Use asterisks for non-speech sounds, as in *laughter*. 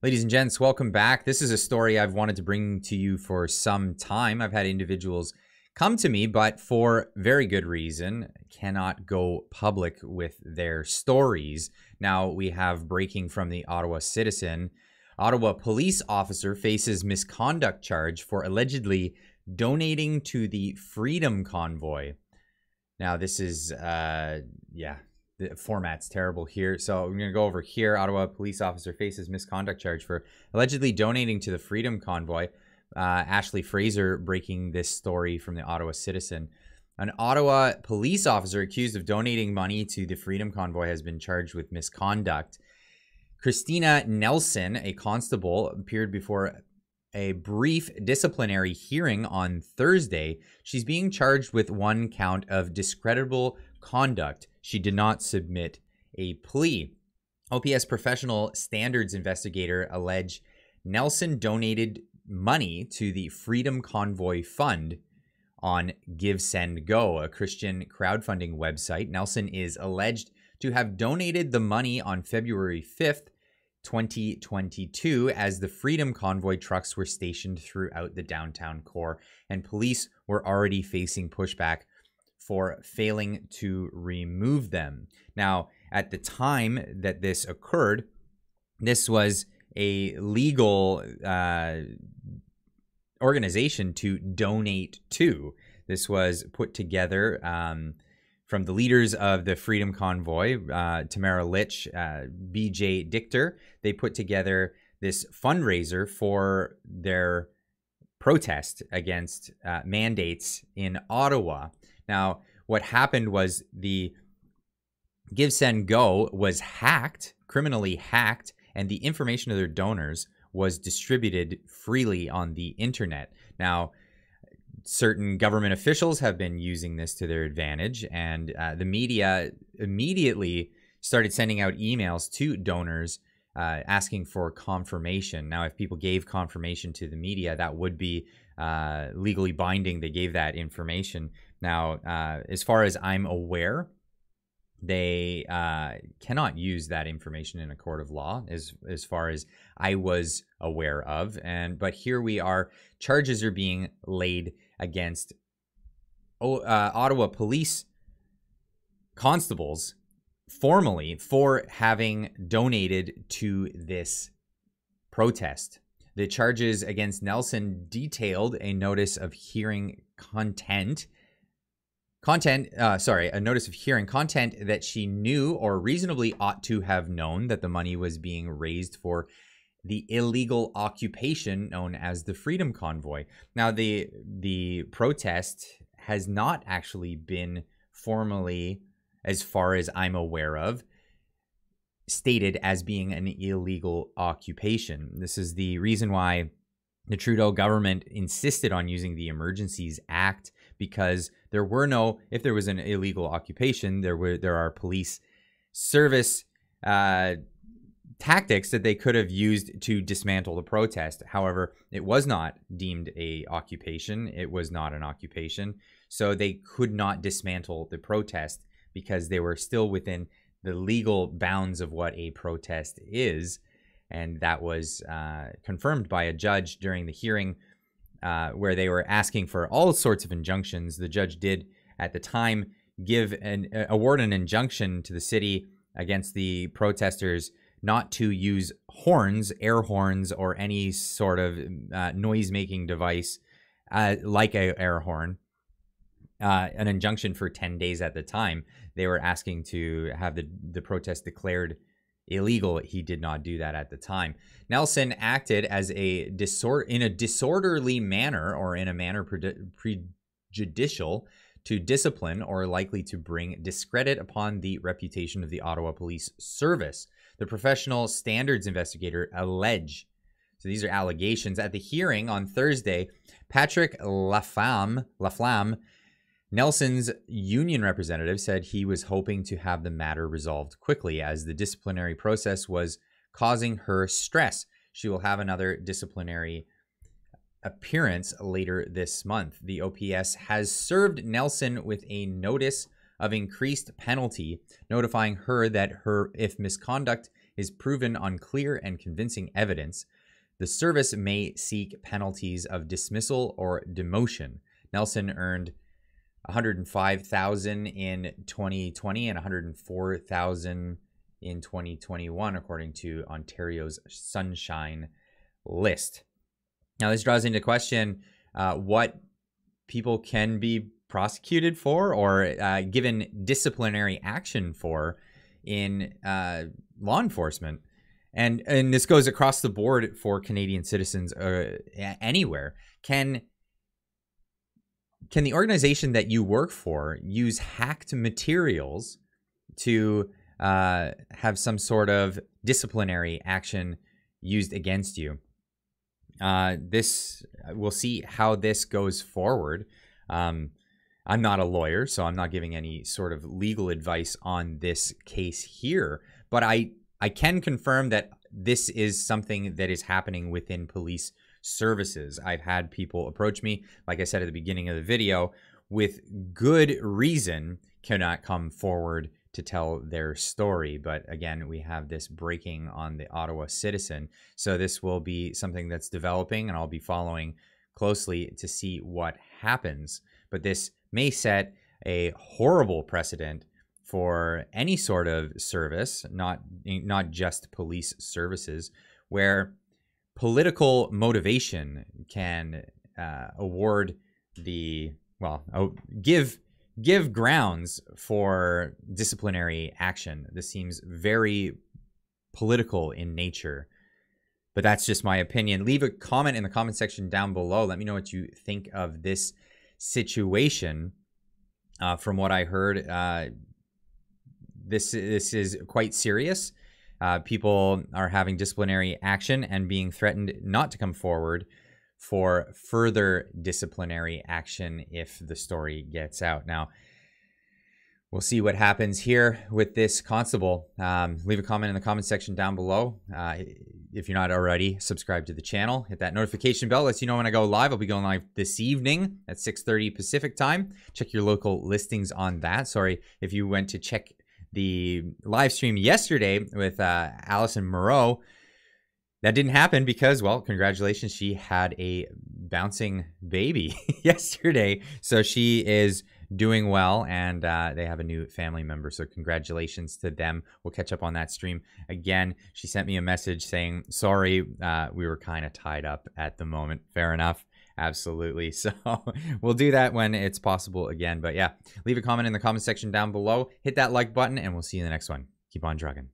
Ladies and gents, welcome back. This is a story I've wanted to bring to you for some time. I've had individuals come to me, but for very good reason, cannot go public with their stories. Now we have breaking from the Ottawa Citizen. Ottawa police officer faces misconduct charge for allegedly donating to the Freedom Convoy. Now this is, uh, yeah, the format's terrible here. So I'm going to go over here. Ottawa police officer faces misconduct charge for allegedly donating to the Freedom Convoy. Uh, Ashley Fraser breaking this story from the Ottawa Citizen. An Ottawa police officer accused of donating money to the Freedom Convoy has been charged with misconduct. Christina Nelson, a constable, appeared before a brief disciplinary hearing on Thursday. She's being charged with one count of discreditable conduct. She did not submit a plea. OPS professional standards investigator allege Nelson donated money to the Freedom Convoy Fund on Give Send Go, a Christian crowdfunding website. Nelson is alleged to have donated the money on February 5th 2022 as the Freedom Convoy trucks were stationed throughout the downtown core and police were already facing pushback for failing to remove them. Now, at the time that this occurred, this was a legal uh, organization to donate to. This was put together um, from the leaders of the Freedom Convoy, uh, Tamara Lich, uh, BJ Dichter. They put together this fundraiser for their protest against uh, mandates in Ottawa. Now, what happened was the Give Send Go was hacked, criminally hacked, and the information of their donors was distributed freely on the internet. Now, certain government officials have been using this to their advantage, and uh, the media immediately started sending out emails to donors uh, asking for confirmation. Now, if people gave confirmation to the media, that would be uh, legally binding. They gave that information. Now, uh, as far as I'm aware, they uh, cannot use that information in a court of law, as as far as I was aware of. And but here we are. Charges are being laid against uh, Ottawa police constables formally for having donated to this protest. The charges against Nelson detailed a notice of hearing content content uh, sorry a notice of hearing content that she knew or reasonably ought to have known that the money was being raised for the illegal occupation known as the freedom convoy. Now the the protest has not actually been formally as far as i'm aware of stated as being an illegal occupation. This is the reason why the trudeau government insisted on using the emergencies act because there were no if there was an illegal occupation there were there are police service uh, tactics that they could have used to dismantle the protest. However it was not deemed a occupation. It was not an occupation. So they could not dismantle the protest because they were still within the legal bounds of what a protest is. And that was uh, confirmed by a judge during the hearing uh, where they were asking for all sorts of injunctions. The judge did at the time give an uh, award an injunction to the city against the protesters not to use horns, air horns, or any sort of uh, noise-making device uh, like a air horn. Uh, an injunction for 10 days at the time. They were asking to have the, the protest declared illegal. He did not do that at the time. Nelson acted as a disor- in a disorderly manner or in a manner prejudicial to discipline or likely to bring discredit upon the reputation of the Ottawa Police Service. The professional standards investigator allege. So these are allegations at the hearing on Thursday. Patrick Laflamme, Laflamme Nelson's union representative said he was hoping to have the matter resolved quickly as the disciplinary process was causing her stress. She will have another disciplinary appearance later this month. The OPS has served Nelson with a notice of increased penalty, notifying her that her if misconduct is proven on clear and convincing evidence, the service may seek penalties of dismissal or demotion. Nelson earned 105,000 in 2020 and 104,000 in 2021 according to Ontario's Sunshine list. Now this draws into question uh, what people can be prosecuted for or uh, given disciplinary action for in uh, law enforcement. And, and this goes across the board for Canadian citizens uh, anywhere. Can can the organization that you work for use hacked materials to uh, have some sort of disciplinary action used against you? Uh, this we'll see how this goes forward. Um, I'm not a lawyer, so I'm not giving any sort of legal advice on this case here, but I I can confirm that this is something that is happening within police services. I've had people approach me, like I said at the beginning of the video, with good reason cannot come forward to tell their story. But again, we have this breaking on the Ottawa Citizen. So this will be something that's developing, and I'll be following closely to see what happens. But this may set a horrible precedent for any sort of service, not not just police services, where political motivation can uh, award the well oh, give give grounds for disciplinary action. This seems very political in nature. But that's just my opinion. Leave a comment in the comment section down below. Let me know what you think of this situation. Uh, from what I heard, uh, this this is quite serious. Uh, people are having disciplinary action and being threatened not to come forward for further disciplinary action if the story gets out. Now, we'll see what happens here with this constable. Um, leave a comment in the comment section down below. Uh, if you're not already, subscribe to the channel. Hit that notification bell. Lets you know when I go live. I'll be going live this evening at 6.30 Pacific time. Check your local listings on that. Sorry if you went to check the live stream yesterday with uh, Allison Moreau. That didn't happen because, well, congratulations. She had a bouncing baby *laughs* yesterday. So she is doing well and uh, they have a new family member. So, congratulations to them. We'll catch up on that stream. Again, she sent me a message saying, Sorry, uh, we were kind of tied up at the moment. Fair enough. Absolutely. *laughs* So we'll do that when it's possible again. But yeah, leave a comment in the comment section down below. Hit that like button, and we'll see you in the next one. Keep on trucking.